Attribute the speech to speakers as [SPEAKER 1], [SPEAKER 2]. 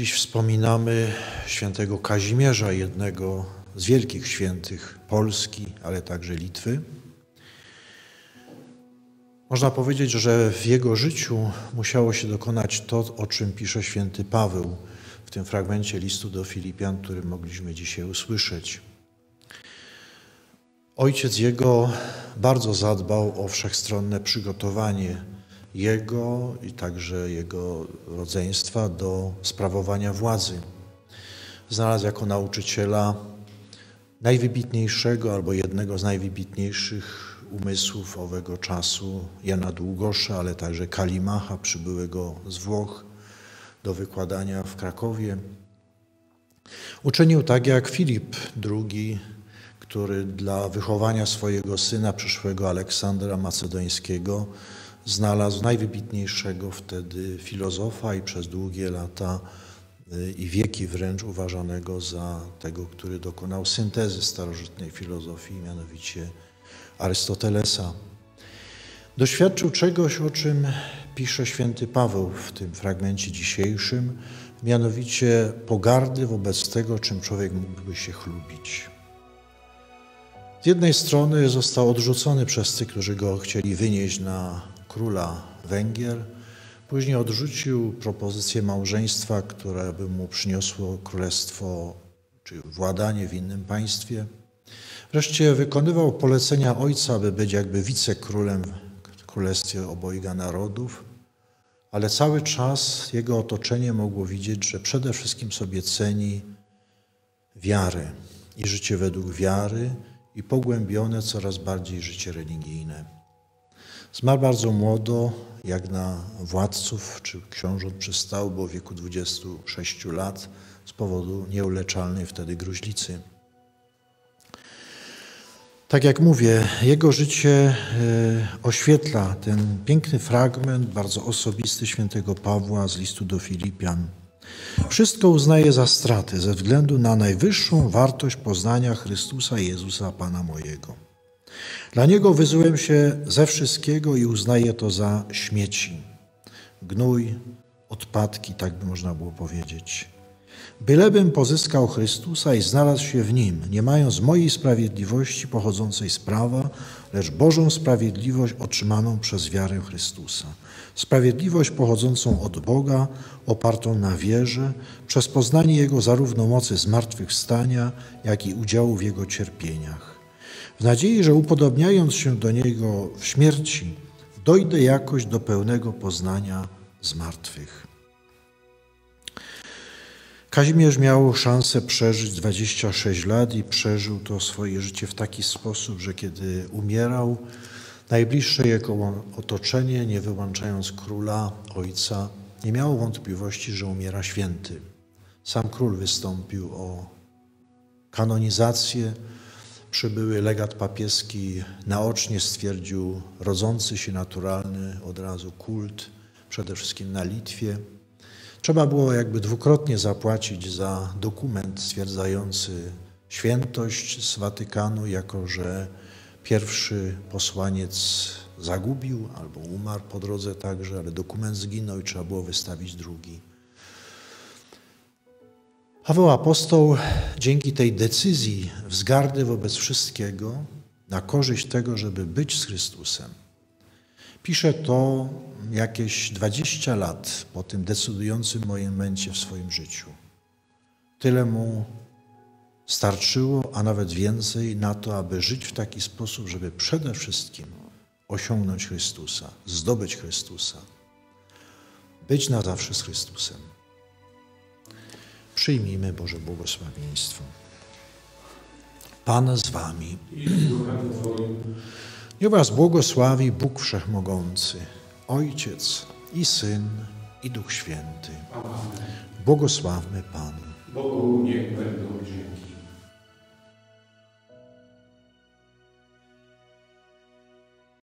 [SPEAKER 1] Dziś wspominamy świętego Kazimierza, jednego z wielkich świętych Polski, ale także Litwy. Można powiedzieć, że w jego życiu musiało się dokonać to, o czym pisze święty Paweł w tym fragmencie listu do Filipian, który mogliśmy dzisiaj usłyszeć. Ojciec jego bardzo zadbał o wszechstronne przygotowanie jego i także jego rodzeństwa do sprawowania władzy. Znalazł jako nauczyciela najwybitniejszego albo jednego z najwybitniejszych umysłów owego czasu, Jana Długosza, ale także Kalimacha, przybyłego z Włoch do wykładania w Krakowie. Uczynił tak jak Filip II, który dla wychowania swojego syna, przyszłego Aleksandra Macedońskiego, znalazł najwybitniejszego wtedy filozofa i przez długie lata y, i wieki wręcz uważanego za tego, który dokonał syntezy starożytnej filozofii, mianowicie Arystotelesa. Doświadczył czegoś, o czym pisze święty Paweł w tym fragmencie dzisiejszym, mianowicie pogardy wobec tego, czym człowiek mógłby się chlubić. Z jednej strony został odrzucony przez tych, którzy go chcieli wynieść na króla Węgier. Później odrzucił propozycję małżeństwa, które by mu przyniosło królestwo czy władanie w innym państwie. Wreszcie wykonywał polecenia ojca, aby być jakby wicekrólem w królestwie obojga narodów, ale cały czas jego otoczenie mogło widzieć, że przede wszystkim sobie ceni wiarę i życie według wiary i pogłębione coraz bardziej życie religijne. Zmarł bardzo młodo, jak na władców czy książąt przystało, bo w wieku 26 lat z powodu nieuleczalnej wtedy gruźlicy. Tak jak mówię, jego życie e, oświetla ten piękny fragment, bardzo osobisty świętego Pawła z listu do Filipian. Wszystko uznaje za straty ze względu na najwyższą wartość poznania Chrystusa Jezusa Pana mojego dla niego wyzułem się ze wszystkiego i uznaję to za śmieci. Gnój, odpadki, tak by można było powiedzieć. Bylebym pozyskał Chrystusa i znalazł się w Nim, nie mając mojej sprawiedliwości pochodzącej z prawa, lecz Bożą sprawiedliwość otrzymaną przez wiarę Chrystusa. Sprawiedliwość pochodzącą od Boga, opartą na wierze, przez poznanie Jego zarówno mocy zmartwychwstania, jak i udziału w Jego cierpieniach w nadziei, że upodobniając się do Niego w śmierci, dojdę jakoś do pełnego poznania zmartwych. Kazimierz miał szansę przeżyć 26 lat i przeżył to swoje życie w taki sposób, że kiedy umierał, najbliższe jego otoczenie, nie wyłączając króla, ojca, nie miało wątpliwości, że umiera święty. Sam król wystąpił o kanonizację przybyły legat papieski naocznie stwierdził rodzący się naturalny od razu kult, przede wszystkim na Litwie. Trzeba było jakby dwukrotnie zapłacić za dokument stwierdzający świętość z Watykanu, jako że pierwszy posłaniec zagubił albo umarł po drodze także, ale dokument zginął i trzeba było wystawić drugi. Paweł apostoł dzięki tej decyzji wzgardy wobec wszystkiego na korzyść tego, żeby być z Chrystusem. Pisze to jakieś 20 lat po tym decydującym momencie w swoim życiu. Tyle mu starczyło, a nawet więcej na to, aby żyć w taki sposób, żeby przede wszystkim osiągnąć Chrystusa, zdobyć Chrystusa, być na zawsze z Chrystusem. Przyjmijmy Boże błogosławieństwo. Pan z wami. Niech was błogosławi Bóg Wszechmogący, Ojciec i Syn i Duch Święty. Błogosławmy Panu.
[SPEAKER 2] Bogu niech będą.